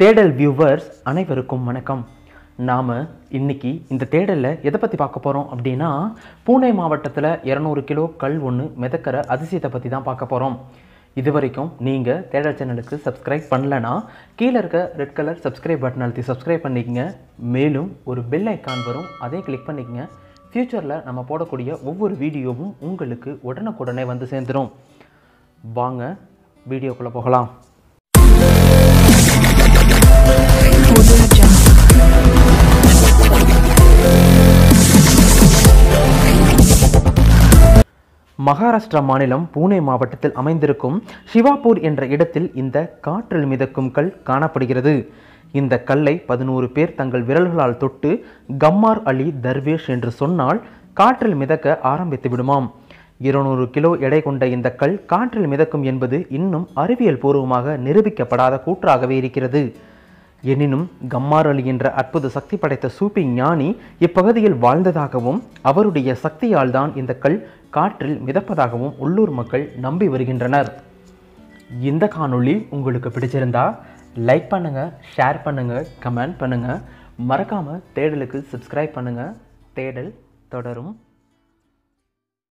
தேடல் வியூவர்ஸ் அனைவருக்கும் வணக்கம். நாம் இன்னைக்கு இந்த தேடலில் எதை பற்றி பார்க்க போகிறோம் அப்படின்னா பூனே மாவட்டத்தில் இரநூறு கிலோ கல் ஒன்று மிதக்கிற அதிசயத்தை பற்றி தான் பார்க்க போகிறோம் இது வரைக்கும் நீங்கள் தேடல் சேனலுக்கு சப்ஸ்கிரைப் பண்ணலன்னா கீழே இருக்க ரெட் கலர் சப்ஸ்கிரைப் பட்டன் அழுத்தி சப்ஸ்கிரைப் பண்ணிக்கங்க. மேலும் ஒரு பெல் ஐக்கான் வரும் அதையும் கிளிக் பண்ணிக்கங்க. ஃப்யூச்சரில் நம்ம போடக்கூடிய ஒவ்வொரு வீடியோவும் உங்களுக்கு உடனுக்குடனே வந்து சேர்ந்துடும் வாங்க வீடியோக்குள்ளே போகலாம். மகாராஷ்டிரா மாநிலம் பூனே மாவட்டத்தில் அமைந்திருக்கும் சிவாப்பூர் என்ற இடத்தில் இந்த காற்றில் மிதக்கும் கல் காணப்படுகிறது. இந்த கல்லை பதினோரு பேர் தங்கள் விரல்களால் தொட்டு கம்மார் அலி தர்வேஷ் என்று சொன்னால் காற்றில் மிதக்க ஆரம்பித்து விடுமாம். இருநூறு கிலோ எடை கொண்ட இந்த கல் காற்றில் மிதக்கும் என்பது இன்னும் அறிவியல் பூர்வமாக நிரூபிக்கப்படாத கூற்றாகவே இருக்கிறது. எனினும் கம்மார் அலி என்ற அற்புத சக்தி படைத்த சூப்பி ஞானி இப்பகுதியில் வாழ்ந்ததாகவும் அவருடைய சக்தியால் தான் இந்த கல் காற்றில் மிதப்பதாகவும் உள்ளூர் மக்கள் நம்பி வருகின்றனர். இந்த காணொளி உங்களுக்கு பிடிச்சிருந்தா லைக் பண்ணுங்கள் ஷேர் பண்ணுங்கள் கமெண்ட் பண்ணுங்கள் மறக்காமல் தேடலுக்கு சப்ஸ்கிரைப் பண்ணுங்கள் தேடல் தொடரும்.